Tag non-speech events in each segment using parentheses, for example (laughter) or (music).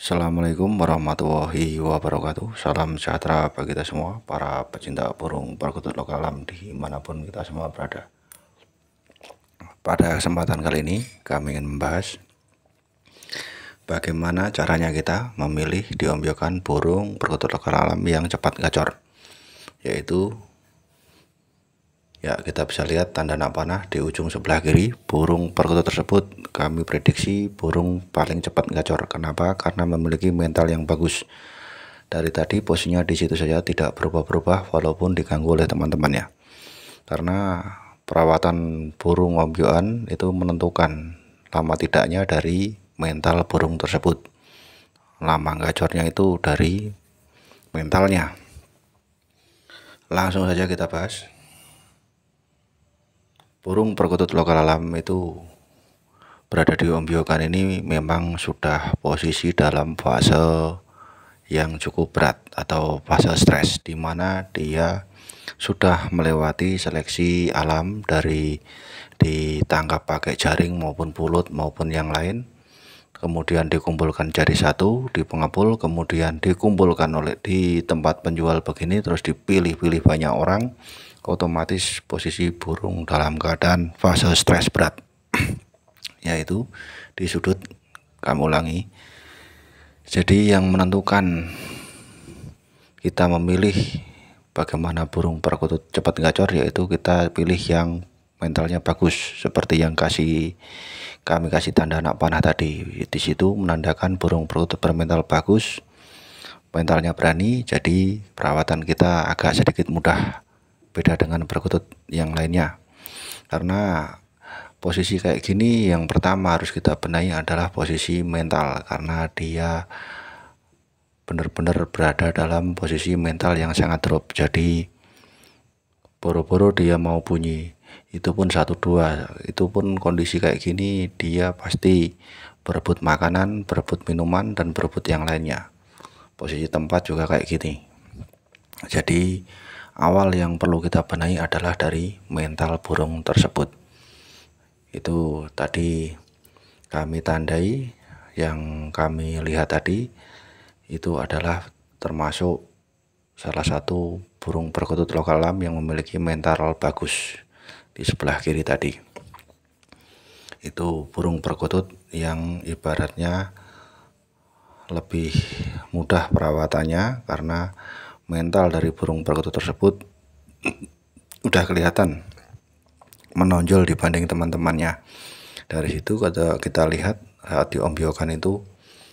Assalamualaikum warahmatullahi wabarakatuh. Salam sejahtera bagi kita semua Para pecinta burung perkutut lokal alam Di mana pun kita semua berada. Pada kesempatan kali ini Kami ingin membahas Bagaimana caranya kita memilih diombyokan burung perkutut lokal alam yang cepat gacor Yaitu Ya kita bisa lihat tanda anak panah di ujung sebelah kiri. Burung perkutut tersebut kami prediksi burung paling cepat gacor kenapa? Karena memiliki mental yang bagus. Dari tadi posisinya di situ saja tidak berubah-berubah walaupun diganggu oleh teman-temannya. Karena perawatan burung ombyoan itu menentukan lama tidaknya dari mental burung tersebut. Lama gacornya itu dari mentalnya. Langsung saja kita bahas burung perkutut lokal alam itu berada di ombyokan ini memang sudah posisi dalam fase yang cukup berat atau fase stres di mana dia sudah melewati seleksi alam dari ditangkap pakai jaring maupun pulut maupun yang lain kemudian dikumpulkan jadi satu di pengepul kemudian dikumpulkan oleh di tempat penjual begini terus dipilih-pilih banyak orang otomatis posisi burung dalam keadaan fase stres berat. (clears throat) Yaitu di sudut kami ulangi. Jadi yang menentukan kita memilih bagaimana burung perkutut cepat gacor yaitu kita pilih yang mentalnya bagus seperti yang kasih kami kasih tanda anak panah tadi. Di situ menandakan burung perkutut bermental bagus mentalnya berani jadi perawatan kita agak sedikit mudah beda dengan perkutut yang lainnya. Karena posisi kayak gini yang pertama harus kita benahi adalah posisi mental karena dia benar-benar berada dalam posisi mental yang sangat drop. Jadi boro-boro dia mau bunyi. Itu pun satu dua. Itu pun kondisi kayak gini dia pasti berebut makanan berebut minuman dan berebut yang lainnya. Posisi tempat juga kayak gini. Jadi awal yang perlu kita benahi adalah dari mental burung tersebut. Itu tadi kami tandai yang kami lihat tadi itu adalah termasuk salah satu burung perkutut lokal alam yang memiliki mental bagus di sebelah kiri tadi. Itu burung perkutut yang ibaratnya lebih mudah perawatannya karena mental dari burung perkutut tersebut (clears throat) udah kelihatan menonjol dibanding teman-temannya. Dari situ kalau kita lihat saat diombiokan itu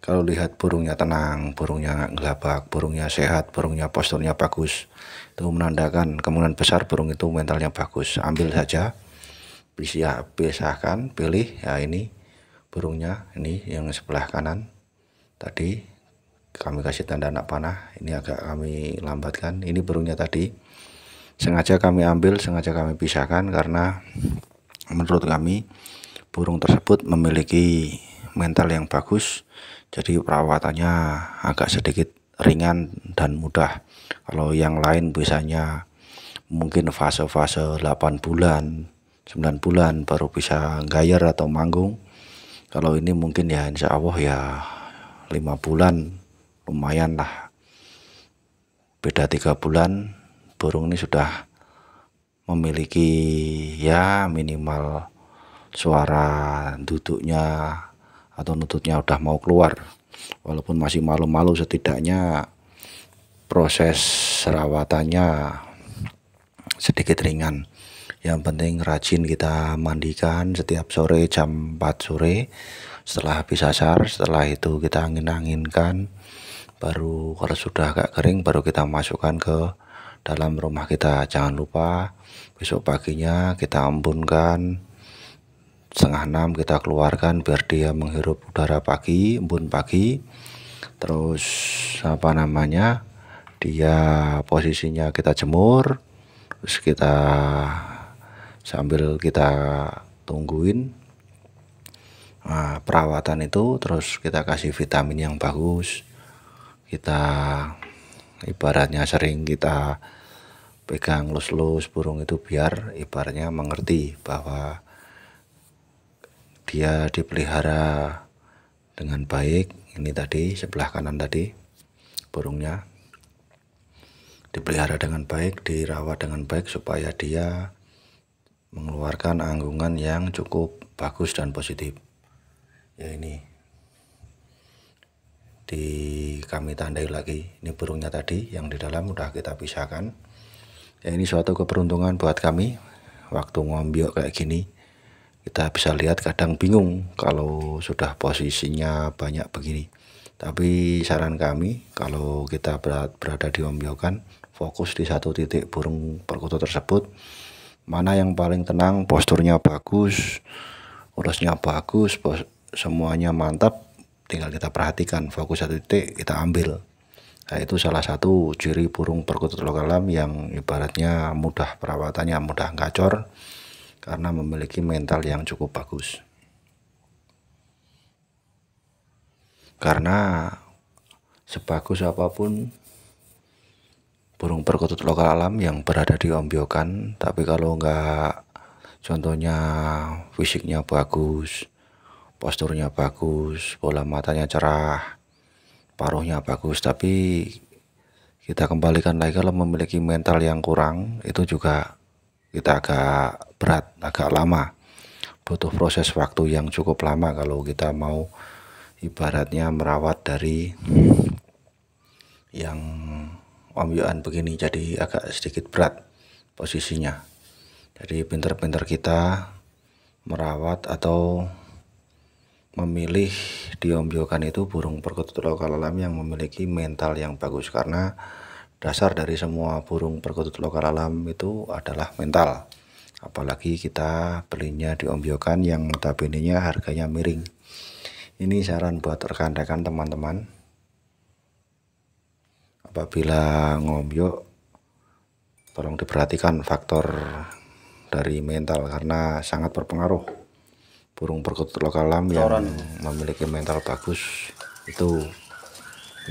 kalau lihat burungnya tenang burungnya gelabak burungnya sehat burungnya posturnya bagus itu menandakan kemungkinan besar burung itu mentalnya bagus. Ambil saja bisa pisahkan pilih ya ini burungnya ini yang sebelah kanan tadi kami kasih tanda anak panah. Ini agak kami lambatkan. Ini burungnya tadi. Sengaja kami ambil sengaja kami pisahkan karena menurut kami burung tersebut memiliki mental yang bagus. Jadi perawatannya agak sedikit ringan dan mudah. Kalau yang lain biasanya mungkin fase-fase 8 bulan 9 bulan baru bisa gayer atau manggung. Kalau ini mungkin ya insya Allah ya lima bulan lumayan lah. Beda tiga bulan burung ini sudah memiliki ya minimal suara duduknya atau nututnya udah mau keluar. Walaupun masih malu-malu setidaknya proses serawatannya sedikit ringan. Yang penting rajin kita mandikan setiap sore jam 4 sore. Setelah habis asar setelah itu kita angin-anginkan baru kalau sudah agak kering baru kita masukkan ke dalam rumah kita. Jangan lupa besok paginya kita embunkan setengah enam kita keluarkan biar dia menghirup udara pagi embun pagi. Terus apa namanya dia posisinya kita jemur. Terus kita sambil kita tungguin nah, perawatan itu. Terus kita kasih vitamin yang bagus kita ibaratnya sering kita pegang lus-lus burung itu biar ibaratnya mengerti bahwa dia dipelihara dengan baik. Ini tadi sebelah kanan tadi burungnya dipelihara dengan baik dirawat dengan baik supaya dia mengeluarkan anggungan yang cukup bagus dan positif. Ya ini di kami tandai lagi ini burungnya tadi yang di dalam udah kita pisahkan. Ya ini suatu keberuntungan buat kami. Waktu ngombiok kayak gini kita bisa lihat kadang bingung kalau sudah posisinya banyak begini. Tapi saran kami kalau kita berada di ombiokan fokus di satu titik burung perkutut tersebut. Mana yang paling tenang posturnya bagus urusnya bagus semuanya mantap tinggal kita perhatikan fokus satu titik kita ambil. Nah itu salah satu ciri burung perkutut lokal alam yang ibaratnya mudah perawatannya mudah gacor karena memiliki mental yang cukup bagus. Karena sebagus apa pun burung perkutut lokal alam yang berada di ombiokan tapi kalau enggak contohnya fisiknya bagus posturnya bagus bola matanya cerah paruhnya bagus. Tapi kita kembalikan lagi kalau memiliki mental yang kurang itu juga kita agak berat agak lama. Butuh proses waktu yang cukup lama kalau kita mau ibaratnya merawat dari yang ombyoan begini jadi agak sedikit berat posisinya. Jadi pinter-pinter kita merawat atau memilih diombiokan itu burung perkutut lokal alam yang memiliki mental yang bagus. Karena dasar dari semua burung perkutut lokal alam itu adalah mental. Apalagi kita belinya diombiokan yang notabene harganya miring. Ini saran buat rekan-rekan teman-teman. Apabila ngombyok tolong diperhatikan faktor dari mental karena sangat berpengaruh burung perkutut lokal alam yang memiliki mental bagus itu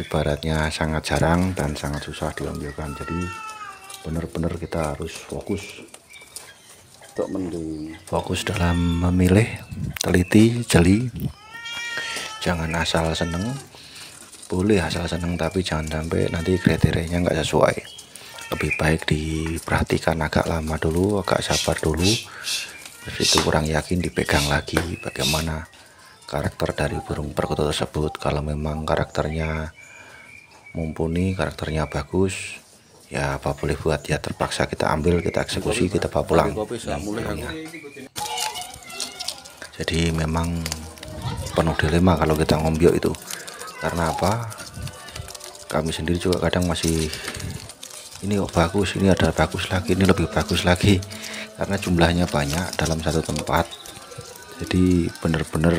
ibaratnya sangat jarang dan sangat susah diambilkan. Jadi benar-benar kita harus fokus. Untuk mending fokus dalam memilih teliti jeli. Jangan asal seneng. Boleh asal seneng tapi jangan sampai nanti kriterianya nggak sesuai. Lebih baik diperhatikan agak lama dulu agak sabar dulu itu kurang yakin dipegang lagi bagaimana karakter dari burung perkutut tersebut. Kalau memang karakternya mumpuni karakternya bagus ya apa boleh buat ya terpaksa kita ambil kita eksekusi kita bawa pulang. Jadi memang penuh dilema kalau kita ngombyok itu. Karena apa? Kami sendiri juga kadang masih ini oh bagus ini ada bagus lagi ini lebih bagus lagi karena jumlahnya banyak dalam satu tempat. Jadi benar-benar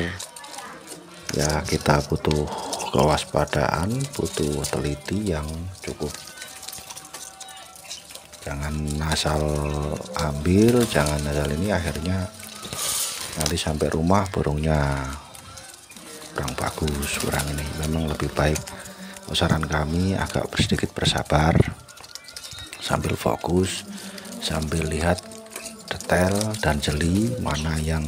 ya kita butuh kewaspadaan butuh teliti yang cukup. Jangan asal ambil jangan asal ini akhirnya nanti sampai rumah burungnya kurang bagus kurang ini. Memang lebih baik. Saran kami agak sedikit bersabar sambil fokus sambil lihat detail dan jeli mana yang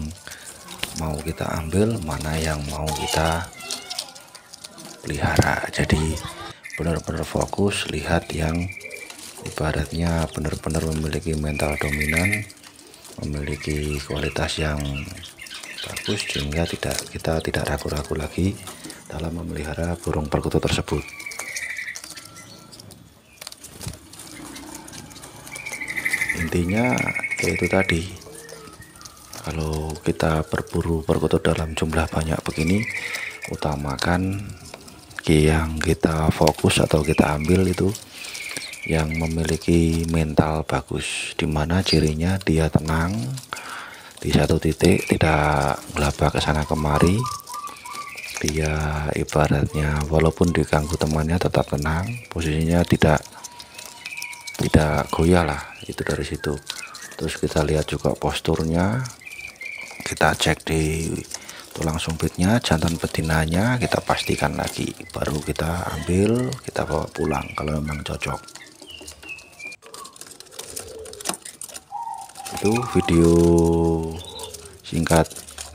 mau kita ambil mana yang mau kita pelihara. Jadi benar-benar fokus lihat yang ibaratnya benar-benar memiliki mental dominan memiliki kualitas yang bagus sehingga tidak kita tidak ragu-ragu lagi dalam memelihara burung perkutut tersebut intinya yaitu tadi. Kalau kita berburu perkutut dalam jumlah banyak begini utamakan yang kita fokus atau kita ambil itu yang memiliki mental bagus di mana cirinya dia tenang di satu titik tidak gelabah ke sana kemari. Dia ibaratnya walaupun diganggu temannya tetap tenang posisinya tidak tidak goyah lah itu dari situ. Terus kita lihat juga posturnya. Kita cek di tulang sumpitnya jantan betinanya kita pastikan lagi. Baru kita ambil kita bawa pulang kalau memang cocok. Itu video singkat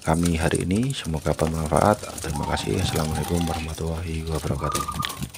kami hari ini. Semoga bermanfaat. Terima kasih. Assalamualaikum warahmatullahi wabarakatuh